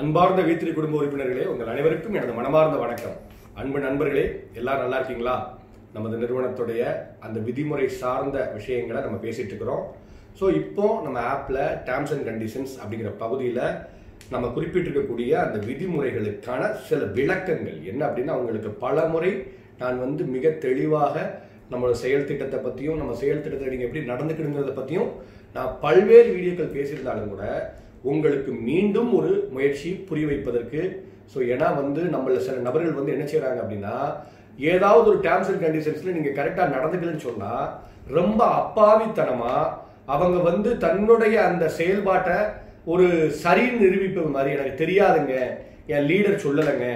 அன்பார்ந்த வீத்திரி குடும்ப உறுப்பினர்களே உங்கள் அனைவருக்கும் எனது மனமார்ந்த வணக்கம். அன்பு நண்பர்களே எல்லாரும் நல்லா இருக்கீங்களா? நமது நிறுவனத்துடைய அந்த விதிமுறை சார்ந்த விஷயங்களை நம்ம பேசிட்டு இருக்கிறோம். ஸோ இப்போ நம்ம ஆப்ல டேர்ம்ஸ் அண்ட் கண்டிஷன்ஸ் அப்படிங்கிற பகுதியில் நம்ம குறிப்பிட்டிருக்கக்கூடிய அந்த விதிமுறைகளுக்கான சில விளக்கங்கள் என்ன அப்படின்னா அவங்களுக்கு பல முறை நான் வந்து மிக தெளிவாக நம்மளோட செயல் திட்டத்தை பற்றியும் நம்ம செயல் திட்டத்தை நீங்கள் எப்படி நடந்துக்கணுங்கிறத பற்றியும் நான் பல்வேறு வீடியோக்கள் பேசியிருந்தாலும் கூட உங்களுக்கு மீண்டும் ஒரு முயற்சி புரிய வைப்பதற்கு. ஸோ ஏன்னா வந்து நம்மள சில நபர்கள் வந்து என்ன செய்கிறாங்க அப்படின்னா ஏதாவது ஒரு டேர்ம்ஸ் அண்ட் கண்டிஷன்ஸ்ல நீங்க கரெக்டா நடந்துக்கலன்னு சொன்னா ரொம்ப அப்பாவித்தனமா அவங்க வந்து தன்னுடைய அந்த செயல்பாட்டை ஒரு சரின்னு நிரூபிப்பது மாதிரி எனக்கு தெரியாதுங்க என் லீடர் சொல்லலைங்க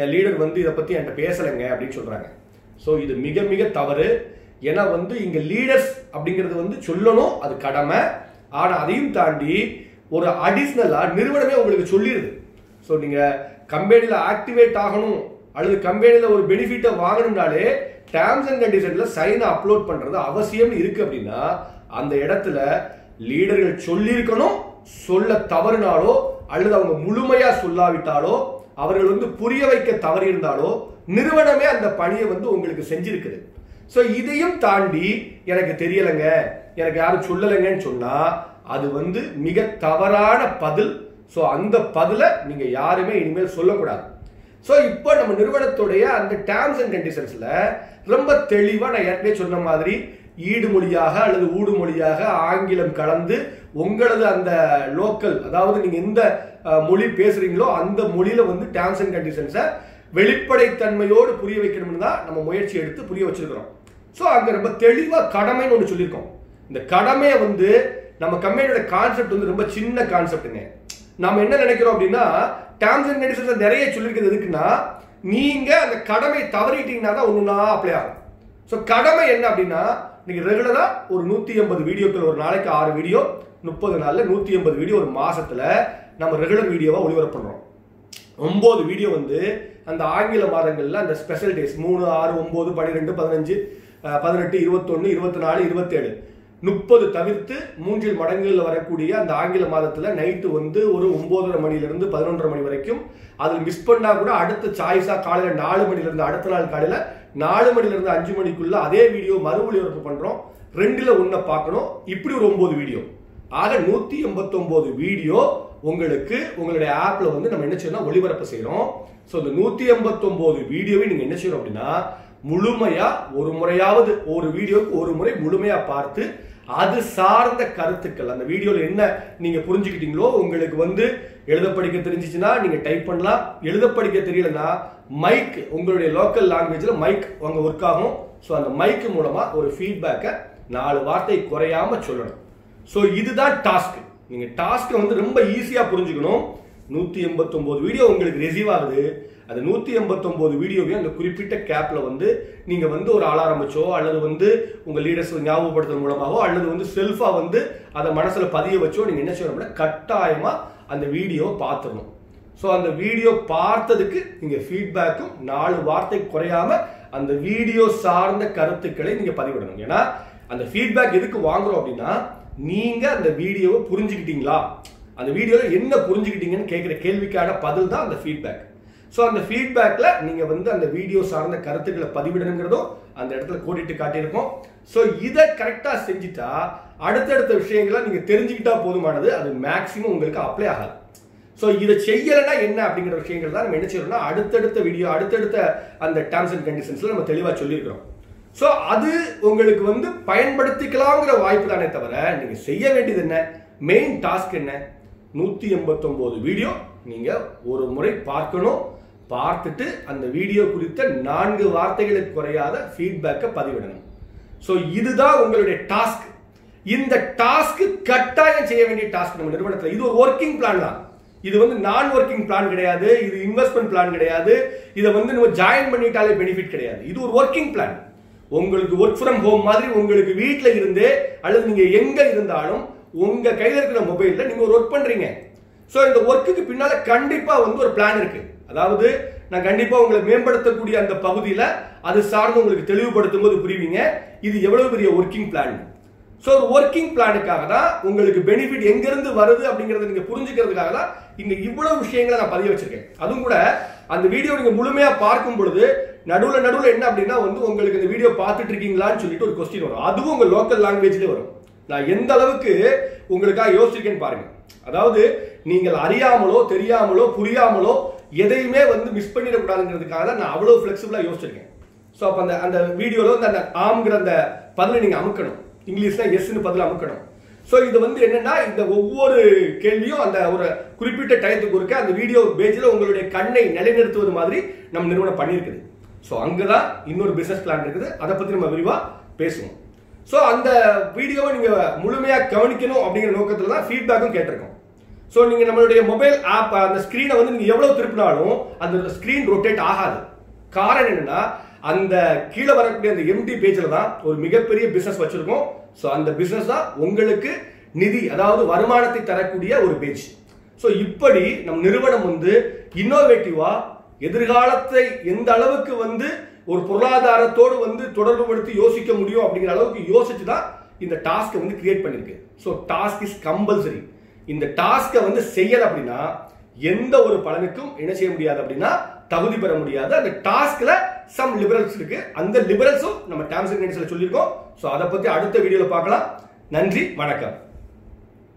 என் லீடர் வந்து இதை பத்தி என்கிட்ட பேசலைங்க அப்படின்னு சொல்றாங்க. ஸோ இது மிக மிக தவறு. ஏன்னா வந்து இங்க லீடர்ஸ் அப்படிங்கிறது வந்து சொல்லணும் அது கடமை. ஆனா அதையும் தாண்டி ஒரு அடிஷ்னலாக நிறுவனமே உங்களுக்கு சொல்லிடுது ஸோ நீங்கள் கம்பெனியில் ஆக்டிவேட் ஆகணும் அல்லது கம்பெனியில் ஒரு பெனிஃபிட்டை வாங்கணும்னாலே டேர்ம்ஸ் அண்ட் கண்டிஷன்ல சைனை அப்லோட் பண்ணுறது அவசியம்னு இருக்குது அப்படின்னா அந்த இடத்துல லீடர்கள் சொல்லியிருக்கணும் சொல்ல தவறுனாலோ அல்லது அவங்க முழுமையாக சொல்லாவிட்டாலோ அவர்கள் வந்து புரிய வைக்க தவறி இருந்தாலோ நிறுவனமே அந்த பணியை வந்து உங்களுக்கு செஞ்சிருக்குது. ஸோ இதையும் தாண்டி எனக்கு தெரியலைங்க எனக்கு யாரும் சொல்லலைங்கன்னு சொன்னால் அது வந்து மிக தவறான பதில். ஸோ அந்த பதிலை நீங்கள் யாருமே இனிமேல் சொல்லக்கூடாது. ஸோ இப்போ நம்ம நிறுவனத்துடைய அந்த டேர்ம்ஸ் அண்ட் கண்டிஷன்ஸில் ரொம்ப தெளிவாக நான் ஏற்கனவே சொன்ன மாதிரி ஈடு மொழியாக அல்லது ஊடு மொழியாக ஆங்கிலம் கலந்து உங்களது அந்த லோக்கல் அதாவது நீங்கள் எந்த மொழி பேசுகிறீங்களோ அந்த மொழியில் வந்து டேர்ம்ஸ் அண்ட் கண்டிஷன்ஸை வெளிப்படைத்தன்மையோடு புரிய வைக்கணும்னு தான் நம்ம முயற்சி எடுத்து புரிய வச்சிருக்கிறோம். ஸோ அங்கே ரொம்ப தெளிவாக கடமைன்னு ஒன்று சொல்லியிருக்கோம். இந்த கடமையை வந்து நம்ம கம்பெனியோட கான்செப்ட் வந்து ரொம்ப சின்ன கான்செப்ட்டுங்க நம்ம என்ன நினைக்கிறோம் அப்படின்னா டேர்ம்ஸ் அண்ட் கண்டிஷன்ஸ் நிறைய சொல்லியிருக்கிறது எதுக்குன்னா நீங்க அந்த கடமை தவறிட்டீங்கன்னா தான் ஒண்ணுனா அப்ளை ஆகும். ஸோ கடமை என்ன அப்படின்னா நீங்க ரெகுலரா ஒரு நூத்தி ஐம்பது வீடியோக்கள் ஒரு நாளைக்கு ஆறு வீடியோ முப்பது நாளில் நூத்தி எண்பது வீடியோ ஒரு மாசத்துல நம்ம ரெகுலர் வீடியோவா ஒளிபரப்பு பண்ணுறோம் ஒன்பது வீடியோ வந்து அந்த ஆங்கில மாதங்களில் அந்த ஸ்பெஷல் டேஸ் மூணு ஆறு ஒன்பது பன்னிரெண்டு பதினஞ்சு பதினெட்டு இருபத்தொன்னு இருபத்தி நாலு இருபத்தேழு. முப்பது தவிர்த்து மூன்றில் மடங்குகளில் வரக்கூடிய அந்த ஆங்கில மாதத்தில் நைட்டு வந்து ஒரு ஒம்போதரை மணிலேருந்து பதினொன்றரை மணி வரைக்கும். அதில் மிஸ் பண்ணால் கூட அடுத்த சாய்ஸாக காலையில் நாலு மணிலேருந்து அடுத்த நாள் காலையில் நாலு மணிலேருந்து அஞ்சு மணிக்குள்ள அதே வீடியோ மறு ஒளிபரப்பு பண்ணுறோம் ரெண்டில் ஒன்றை பார்க்கணும். இப்படி ஒரு ஒம்பது வீடியோ ஆக நூற்றி எண்பத்தொம்போது வீடியோ உங்களுக்கு உங்களுடைய ஆப்பில் வந்து நம்ம என்ன செய்யணும் ஒளிபரப்பு செய்கிறோம் ஸோ இந்த நூற்றி எண்பத்தொம்போது வீடியோவை நீங்கள் என்ன செய்யணும் அப்படின்னா முழுமையா ஒரு முறையாவது ஒரு வீடியோவுக்கு ஒரு முறை முழுமையா பார்த்து அது சார்ந்த கருத்துக்கள். அந்த வீடியோல என்ன நீங்க புரிஞ்சுக்கிட்டீங்களோ உங்களுக்கு வந்து எழுத படிக்க தெரிஞ்சிச்சுன்னா நீங்க டைப் பண்ணலாம். எழுத படிக்க தெரியலன்னா மைக் உங்களுடைய லோக்கல் லாங்குவேஜ்ல மைக் அங்க ஒர்க் ஆகும். ஸோ அந்த மைக் மூலமா ஒரு ஃபீட்பேக்கை நாலு வார்த்தை குறையாம சொல்லணும். ஸோ இதுதான் டாஸ்க் நீங்க டாஸ்க்கை வந்து ரொம்ப ஈஸியா புரிஞ்சுக்கணும். நூற்றி எண்பத்தொம்போது வீடியோ உங்களுக்கு ரிசீவ் ஆகுது. அந்த நூற்றி எண்பத்தொம்போது வீடியோவையும் அந்த குறிப்பிட்ட கேப்பில் வந்து நீங்கள் வந்து ஒரு அலாரம் அல்லது வந்து உங்கள் லீடர்ஸ் ஞாபகப்படுத்துறது மூலமாகவோ அல்லது வந்து செல்ஃபாக வந்து அதை மனசில் பதிய வச்சோ நீங்கள் என்ன செய்யணும் அப்படின்னா அந்த வீடியோவை பார்த்துடணும். ஸோ அந்த வீடியோ பார்த்ததுக்கு நீங்கள் ஃபீட்பேக்கும் நாலு வார்த்தை குறையாமல் அந்த வீடியோ சார்ந்த கருத்துக்களை நீங்கள் பதிவிடணும். ஏன்னா அந்த ஃபீட்பேக் எதுக்கு வாங்குறோம் அப்படின்னா நீங்கள் அந்த வீடியோவை புரிஞ்சுக்கிட்டீங்களா? அந்த வீடியோவில் என்ன புரிஞ்சுக்கிட்டீங்கன்னு கேட்குற கேள்விக்கான பதில் தான் அந்த ஃபீட்பேக் ஸோ அந்த ஃபீட்பேக்கில் நீங்கள் வந்து அந்த வீடியோ சார்ந்த கருத்துக்களை பதிவிடணுங்கிறதும் அந்த இடத்துல கோடிட்டு காட்டியிருப்போம். ஸோ இதை கரெக்டாக செஞ்சுட்டா அடுத்தடுத்த விஷயங்களை நீங்கள் தெரிஞ்சுக்கிட்டா போதுமானது. அது மேக்ஸிமம் உங்களுக்கு அப்ளை ஆகாது. ஸோ இதை செய்யலைன்னா என்ன அப்படிங்கிற விஷயங்கள் தான் நம்ம என்ன செய்யறோம்னா அடுத்தடுத்த வீடியோ அடுத்தடுத்த அந்த டேர்ம்ஸ் அண்ட் கண்டிஷன்ஸில் நம்ம தெளிவாக சொல்லியிருக்கிறோம். ஸோ அது உங்களுக்கு வந்து பயன்படுத்திக்கலாங்கிற வாய்ப்பு தானே தவிர நீங்கள் செய்ய வேண்டியது என்ன? மெயின் டாஸ்க் என்ன? நூற்றி எண்பத்தொம்போது வீடியோ நீங்கள் ஒரு முறை பார்க்கணும். பார்த்துட்டு அந்த வீடியோ குறித்த நான்கு வார்த்தைகளுக்கு குறையாத ஃபீட்பேக்கை பதிவிடணும். ஸோ இதுதான் உங்களுடைய டாஸ்க் இந்த டாஸ்க் கட்டாயம் செய்ய வேண்டிய டாஸ்க் நம்ம நிறுவனத்தில். இது ஒரு ஒர்க்கிங் பிளான் தான். இது வந்து நான் ஒர்க்கிங் பிளான் கிடையாது. இது இன்வெஸ்ட்மெண்ட் பிளான் கிடையாது. இதை வந்து நம்ம ஜாயின் பண்ணிட்டாலே பெனிஃபிட் கிடையாது. இது ஒரு ஒர்க்கிங் பிளான் உங்களுக்கு ஒர்க் ஃப்ரம் ஹோம் மாதிரி உங்களுக்கு வீட்டில் இருந்தே அல்லது நீங்கள் எங்கே இருந்தாலும் உங்க கையில் இருக்கிற மொபைல்ல நீங்க ஒரு ஒர்க் பண்றீங்க. ஸோ இந்த ஒர்க்குக்கு பின்னால கண்டிப்பா வந்து ஒரு பிளான் இருக்கு. அதாவது நான் கண்டிப்பா உங்களை மேம்படுத்தக்கூடிய அந்த பகுதியில் அது சார்ந்து உங்களுக்கு தெளிவுபடுத்தும் போது புரிவீங்க. இது எவ்வளவு பெரிய ஒர்க்கிங் பிளான் ஸோ ஒரு ஒர்க்கிங் பிளானுக்காக தான் உங்களுக்கு பெனிஃபிட் எங்கேருந்து வருது அப்படிங்கிறத நீங்கள் புரிஞ்சுக்கிறதுக்காக தான் இங்கே இவ்வளோ விஷயங்களை நான் பதிய வச்சிருக்கேன். அதுவும் கூட அந்த வீடியோ நீங்கள் முழுமையாக பார்க்கும் பொழுது நடுவில் நடுவில் என்ன அப்படின்னா வந்து உங்களுக்கு இந்த வீடியோ பார்த்துட்டு இருக்கீங்களான்னு சொல்லிட்டு ஒரு கொஸ்டின் வரும். அதுவும் உங்கள் லோக்கல் லாங்குவேஜ்லேயே வரும். நான் எந்த அளவுக்கு உங்களுக்காக யோசிச்சிருக்கேன்னு பாருங்க. அதாவது நீங்கள் அறியாமலோ தெரியாமலோ புரியாமலோ எதையுமே வந்து மிஸ் பண்ணிடக்கூடாதுங்கிறதுக்காக தான் நான் அவ்வளோ ஃப்ளெக்சிபிளாக யோசிச்சிருக்கேன். ஸோ அப்போ அந்த அந்த வீடியோவில் வந்து அந்த ஆம்ங்கிற அந்த பதிலை நீங்கள் அமுக்கணும். இங்கிலீஷில் எஸ்ன்னு பதில் அமுக்கணும். ஸோ இது வந்து என்னன்னா இந்த ஒவ்வொரு கேள்வியும் அந்த ஒரு குறிப்பிட்ட டயத்துக்கு இருக்க அந்த வீடியோ பேஜில் உங்களுடைய கண்ணை நிலைநிறுத்துவது மாதிரி நம்ம நிறுவனம் பண்ணியிருக்குது. ஸோ அங்கே தான் இன்னொரு பிஸ்னஸ் பிளான் இருக்குது. அதை பற்றி நம்ம விரிவாக பேசுவோம். ஸோ அந்த வீடியோவை நீங்கள் முழுமையாக கவனிக்கணும் அப்படிங்கிற நோக்கத்தில் தான் ஃபீட்பேக்கும் கேட்டிருக்கோம். ஸோ நீங்கள் நம்மளுடைய மொபைல் ஆப் அந்த ஸ்க்ரீனை வந்து நீங்கள் எவ்வளோ திருப்பினாலும் அந்த ஸ்க்ரீன் ரொட்டேட் ஆகாது. காரணம் என்னென்னா அந்த கீழே வரக்கூடிய அந்த எம்டி பேஜில் தான் ஒரு மிகப்பெரிய பிஸ்னஸ் வச்சுருக்கோம். ஸோ அந்த பிஸ்னஸ் தான் உங்களுக்கு நிதி அதாவது வருமானத்தை தரக்கூடிய ஒரு பேஜ் ஸோ இப்படி நம் நிறுவனம் வந்து இன்னோவேட்டிவாக எதிர்காலத்தை எந்த அளவுக்கு வந்து ஒரு பொருளாதாரத்தோடு வந்து தொடர்பு படுத்தி யோசிக்க முடியும் அப்படிங்கிற அளவுக்கு யோசிச்சு தான் இந்த டாஸ்க்கை வந்து கிரியேட் பண்ணியிருக்கு. ஸோ டாஸ்க் இஸ் கம்பல்சரி இந்த டாஸ்க்கை வந்து செய்யல அப்படின்னா எந்த ஒரு பலனுக்கும் என்ன செய்ய முடியாது அப்படின்னா தகுதி பெற முடியாது. அந்த டாஸ்க்ல சம் லிபரல்ஸ் இருக்கு. அந்த லிபரல்ஸும் நம்ம டேர்ம்ஸ் அண்ட் சொல்லியிருக்கோம். ஸோ அதை பத்தி அடுத்த வீடியோவில் பார்க்கலாம். நன்றி வணக்கம்.